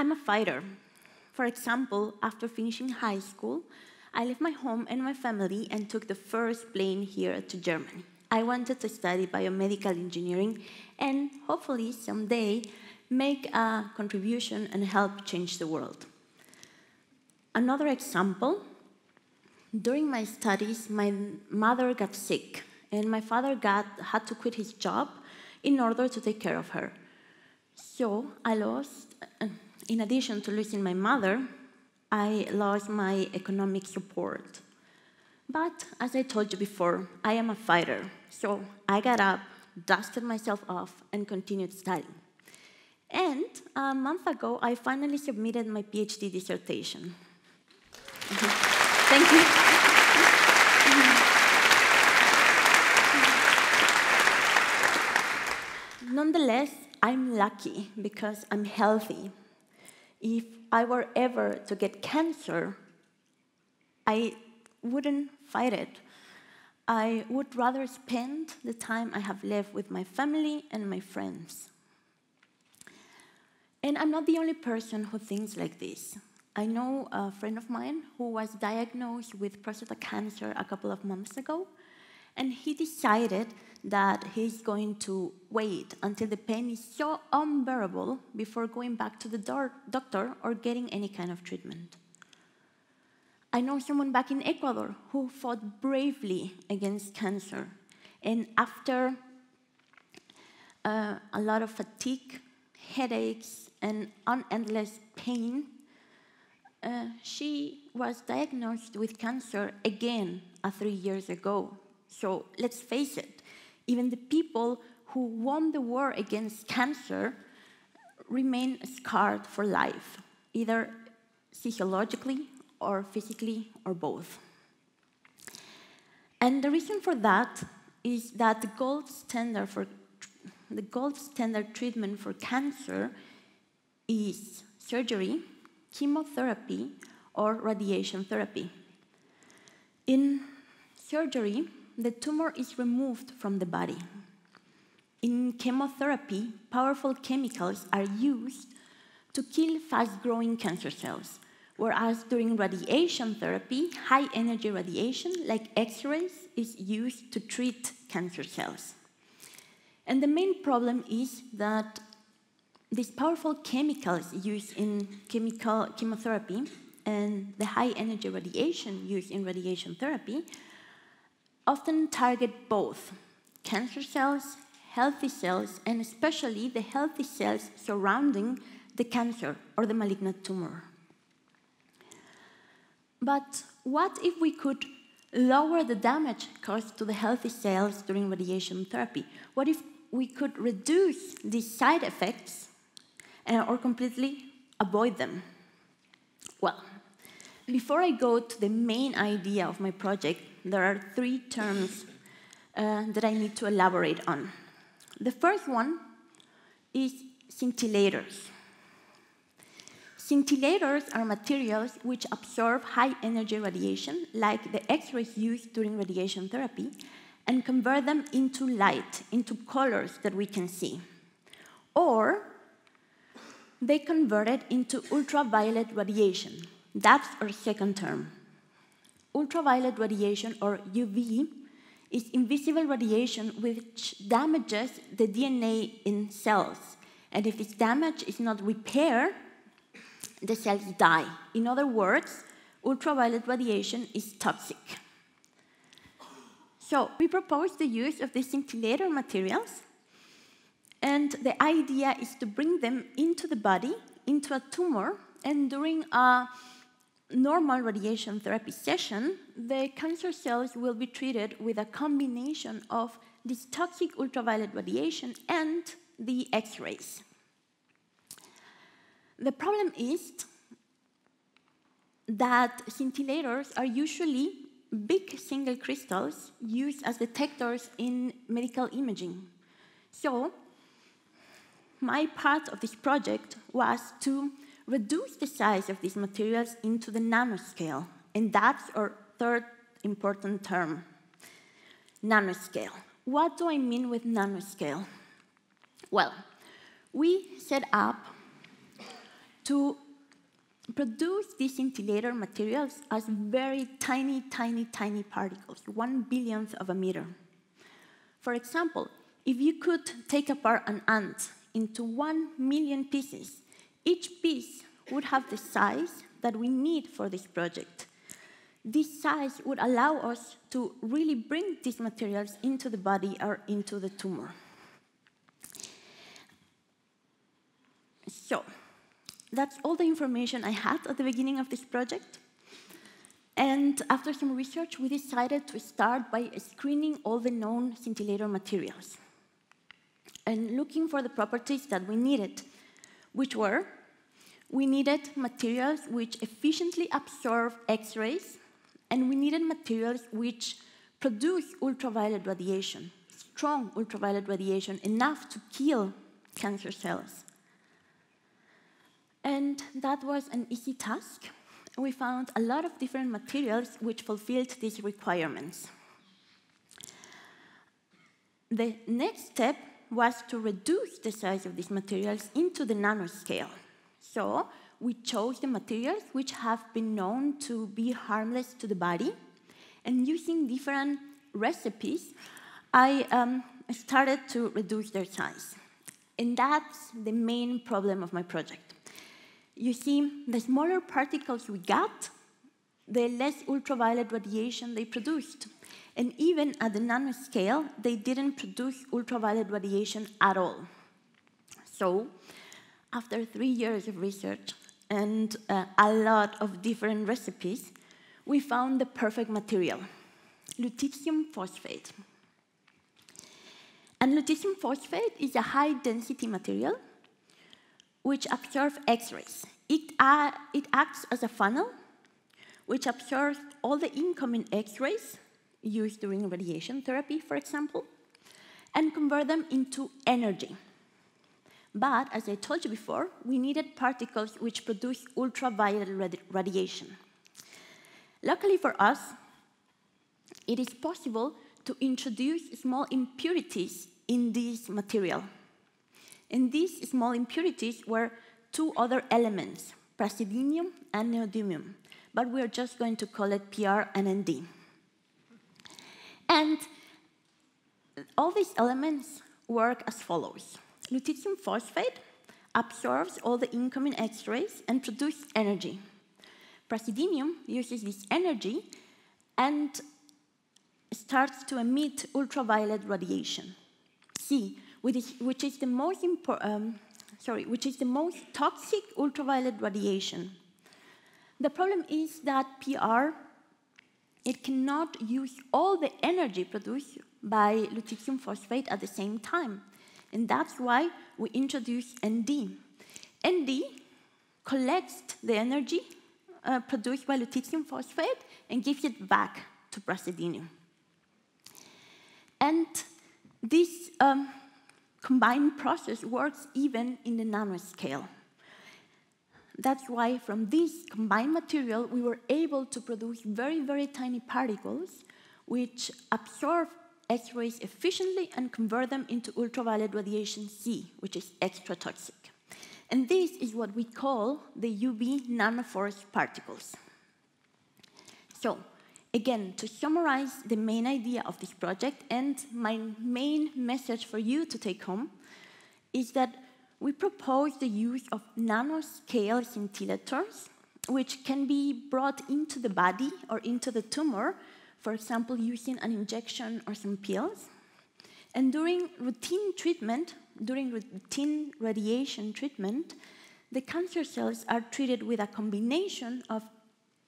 I'm a fighter. For example, after finishing high school, I left my home and my family and took the first plane here to Germany. I wanted to study biomedical engineering and hopefully someday make a contribution and help change the world. Another example during my studies, my mother got sick, and my father got, had to quit his job in order to take care of her. So I lost, uh, in addition to losing my mother, I lost my economic support. But as I told you before, I am a fighter. So I got up, dusted myself off, and continued studying. And a month ago, I finally submitted my PhD dissertation. Thank you. Nonetheless, I'm lucky because I'm healthy. If I were ever to get cancer, I wouldn't fight it. I would rather spend the time I have left with my family and my friends. And I'm not the only person who thinks like this. I know a friend of mine who was diagnosed with prostate cancer a couple of months ago, and he decided that he's going to wait until the pain is so unbearable before going back to the doctor or getting any kind of treatment. I know someone back in Ecuador who fought bravely against cancer, and after uh, a lot of fatigue, headaches, and unendless pain, uh, she was diagnosed with cancer again uh, three years ago. So let's face it, even the people who won the war against cancer remain scarred for life, either psychologically or physically or both. And the reason for that is that the gold standard for the gold standard treatment for cancer is surgery chemotherapy or radiation therapy. In surgery, the tumor is removed from the body. In chemotherapy, powerful chemicals are used to kill fast growing cancer cells, whereas during radiation therapy, high energy radiation, like X rays, is used to treat cancer cells. And the main problem is that these powerful chemicals used in chemical chemotherapy and the high energy radiation used in radiation therapy often target both cancer cells, healthy cells, and especially the healthy cells surrounding the cancer or the malignant tumor. But what if we could lower the damage caused to the healthy cells during radiation therapy? What if we could reduce these side effects uh, or completely avoid them? Well, before I go to the main idea of my project, there are three terms uh, that I need to elaborate on. The first one is scintillators. Scintillators are materials which absorb high energy radiation, like the X rays used during radiation therapy, and convert them into light, into colors that we can see. Or they convert it into ultraviolet radiation. That's our second term. Ultraviolet radiation, or UV, is invisible radiation which damages the DNA in cells. And if this damage is not repaired, the cells die. In other words, ultraviolet radiation is toxic. So we propose the use of these scintillator materials and the idea is to bring them into the body, into a tumor, and during a normal radiation therapy session, the cancer cells will be treated with a combination of this toxic ultraviolet radiation and the X rays. The problem is that scintillators are usually big single crystals used as detectors in medical imaging. So, my part of this project was to reduce the size of these materials into the nanoscale. And that's our third important term, nanoscale. What do I mean with nanoscale? Well, we set up to produce these scintillator materials as very tiny, tiny, tiny particles, one billionth of a meter. For example, if you could take apart an ant into one million pieces, each piece would have the size that we need for this project. This size would allow us to really bring these materials into the body or into the tumor. So, that's all the information I had at the beginning of this project. And after some research, we decided to start by screening all the known scintillator materials and looking for the properties that we needed, which were we needed materials which efficiently absorb X-rays, and we needed materials which produce ultraviolet radiation, strong ultraviolet radiation, enough to kill cancer cells. And that was an easy task. We found a lot of different materials which fulfilled these requirements. The next step was to reduce the size of these materials into the nanoscale. So we chose the materials which have been known to be harmless to the body, and using different recipes, I um, started to reduce their size. And that's the main problem of my project. You see, the smaller particles we got, the less ultraviolet radiation they produced. And even at the nanoscale, they didn't produce ultraviolet radiation at all. So, after three years of research and uh, a lot of different recipes, we found the perfect material, lutetium phosphate. And lutetium phosphate is a high-density material which absorbs X-rays. It, uh, it acts as a funnel which absorbs all the incoming X-rays used during radiation therapy, for example, and convert them into energy. But, as I told you before, we needed particles which produce ultraviolet radi radiation. Luckily for us, it is possible to introduce small impurities in this material. And these small impurities were two other elements, praseodymium and neodymium, but we are just going to call it PR and ND. And all these elements work as follows. Lutetium phosphate absorbs all the incoming X-rays and produces energy. Praseodymium uses this energy and starts to emit ultraviolet radiation. C, which is the most um, sorry, which is the most toxic ultraviolet radiation. The problem is that PR it cannot use all the energy produced by lutetium phosphate at the same time. And that's why we introduce ND. ND collects the energy uh, produced by lutetium phosphate and gives it back to praseodymium. And this um, combined process works even in the nanoscale. That's why from this combined material, we were able to produce very, very tiny particles which absorb X-rays efficiently and convert them into ultraviolet radiation C, which is extra toxic. And this is what we call the UV nanoforce particles. So, again, to summarize the main idea of this project and my main message for you to take home is that we propose the use of nanoscale scintillators, which can be brought into the body or into the tumor, for example, using an injection or some pills. And during routine treatment, during routine radiation treatment, the cancer cells are treated with a combination of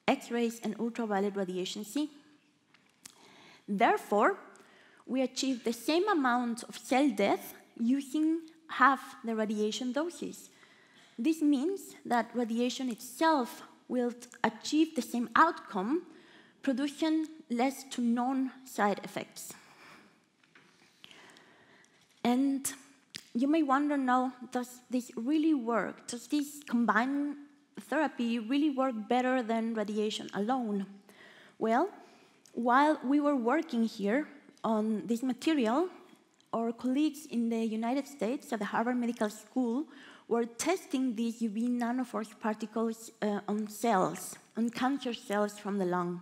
X-rays and ultraviolet radiation C. Therefore, we achieve the same amount of cell death using half the radiation doses. This means that radiation itself will achieve the same outcome, producing less to none side effects. And you may wonder now, does this really work? Does this combined therapy really work better than radiation alone? Well, while we were working here on this material, our colleagues in the United States at the Harvard Medical School were testing these UV nanoforce particles uh, on cells, on cancer cells from the lung.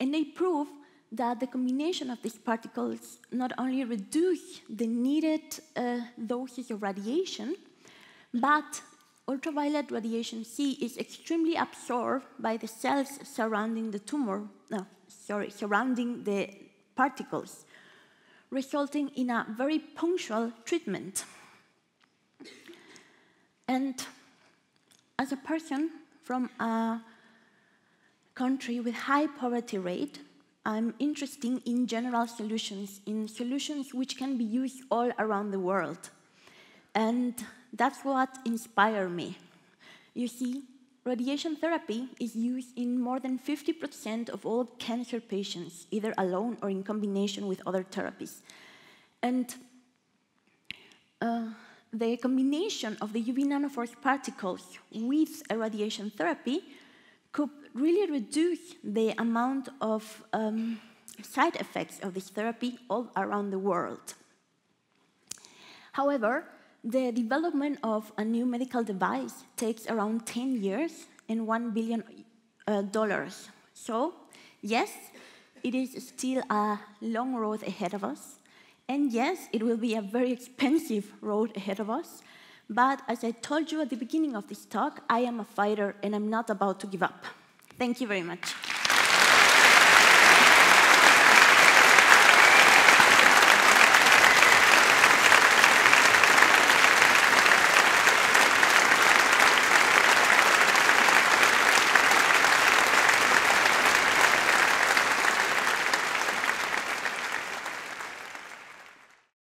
And they proved that the combination of these particles not only reduce the needed uh, doses of radiation, but ultraviolet radiation C is extremely absorbed by the cells surrounding the tumor, no, sorry, surrounding the particles, resulting in a very punctual treatment. And as a person from a country with high poverty rate, I'm interested in general solutions, in solutions which can be used all around the world. And that's what inspired me. You see, radiation therapy is used in more than 50% of all cancer patients, either alone or in combination with other therapies. And uh, the combination of the UV nanoforce particles with a radiation therapy could really reduce the amount of um, side effects of this therapy all around the world. However, the development of a new medical device takes around 10 years and $1 billion. Uh, so, yes, it is still a long road ahead of us. And yes, it will be a very expensive road ahead of us. But as I told you at the beginning of this talk, I am a fighter and I'm not about to give up. Thank you very much.